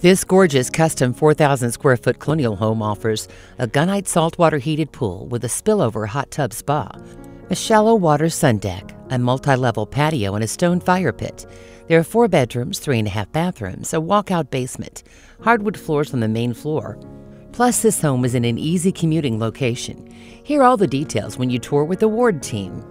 This gorgeous custom 4,000 square foot colonial home offers a gunite saltwater heated pool with a spillover hot tub spa, a shallow water sun deck, a multi level patio, and a stone fire pit. There are four bedrooms, three and a half bathrooms, a walkout basement, hardwood floors on the main floor. Plus, this home is in an easy commuting location. Hear all the details when you tour with the Ward team.